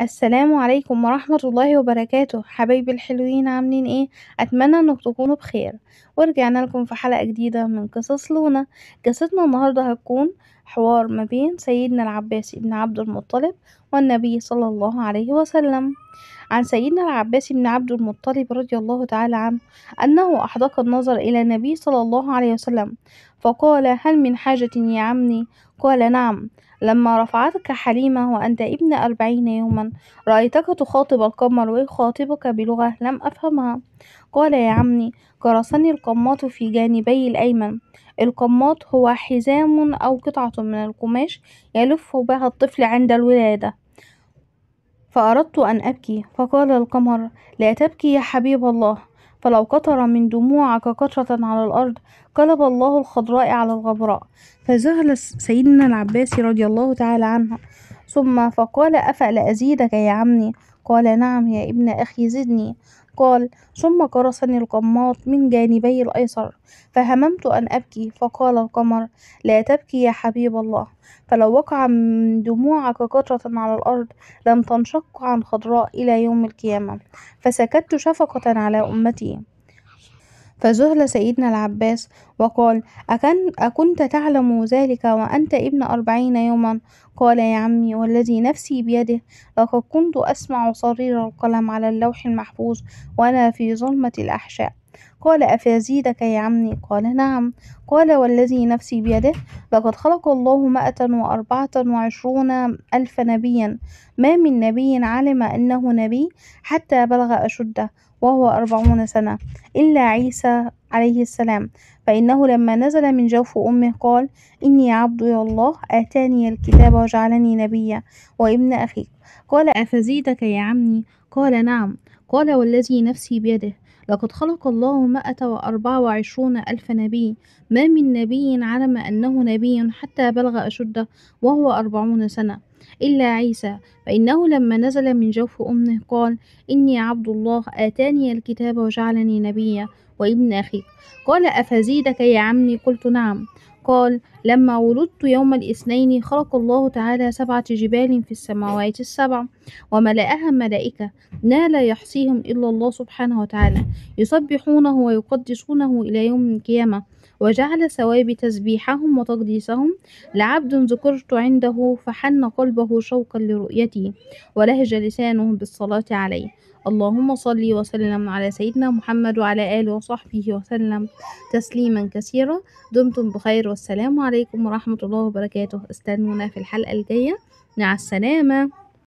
السلام عليكم ورحمة الله وبركاته. حبايبي الحلوين عاملين إيه؟ أتمنى إنكم تكونوا بخير. ورجعنا لكم في حلقة جديدة من قصص لونا. قصتنا النهاردة هتكون حوار ما بين سيدنا العباس بن عبد المطلب والنبي صلى الله عليه وسلم. عن سيدنا العباس بن عبد المطلب رضي الله تعالى عنه أنه أحدق النظر إلى النبي صلى الله عليه وسلم فقال هل من حاجة يا عمي؟ قال نعم لما رفعتك حليمة وأنت ابن أربعين يوما رأيتك تخاطب القمر ويخاطبك بلغة لم أفهمها. قال يا عمي قرصني القماط في جانبي الأيمن القماط هو حزام أو قطعة من القماش يلف بها الطفل عند الولادة. فأردت أن أبكي فقال القمر لا تبكي يا حبيب الله فلو قطر من دموعك قطرة على الأرض قلب الله الخضراء على الغبراء. فذهل سيدنا العباس رضي الله تعالى عنه ثم فقال أفأل أزيدك يا عمي؟ قال نعم يا ابن أخي زدني. قال ثم قرصني القماط من جانبي الأيسر فهممت أن أبكي. فقال القمر لا تبكي يا حبيب الله فلو وقع من دموعك قطرة على الأرض لم تنشق عن خضراء إلى يوم القيامة فسكت شفقة على أمتي. فذهل سيدنا العباس وقال أكن أكنت تعلم ذلك وأنت ابن أربعين يوما؟ قال يا عمي والذي نفسي بيده لقد كنت أسمع صرير القلم على اللوح المحفوظ وأنا في ظلمة الأحشاء. قال أفازيدك يا عمي؟ قال نعم. قال والذي نفسي بيده؟ لقد خلق الله مائة وأربعة وعشرون ألف نبيا. ما من نبي علم أنه نبي حتى بلغ أشده وهو أربعون سنة إلا عيسى عليه السلام. فإنه لما نزل من جوف أمه قال إني عبد الله آتاني الكتاب وجعلني نبيا. وابن أخيك. قال أفزيدك يا عمي؟ قال نعم. قال والذي نفسي بيده لقد خلق الله مائة وأربعة وعشرون ألف نبي. ما من نبي علم أنه نبي حتى بلغ أشده وهو أربعون سنة. إلا عيسى فإنه لما نزل من جوف أمه قال إني عبد الله آتاني الكتاب وجعلني نبيا وابن أخيك قال أفزيدك يا عمي؟ قلت نعم. قال لما ولدت يوم الاثنين خلق الله تعالى سبعة جبال في السماوات السبع وملأها ملائكة لا لا يحصيهم إلا الله سبحانه وتعالى يسبحونه ويقدسونه إلى يوم القيامة وجعل ثواب تسبيحهم وتقديسهم. لعبد ذكرت عنده فحن قلبه شوقا لرؤيتي ولهج لسانه بالصلاة عليه. اللهم صل وسلم على سيدنا محمد وعلى آله وصحبه وسلم تسليما كثيرا. دمتم بخير والسلام عليكم ورحمة الله وبركاته. استنونا في الحلقة الجاية. مع السلامة.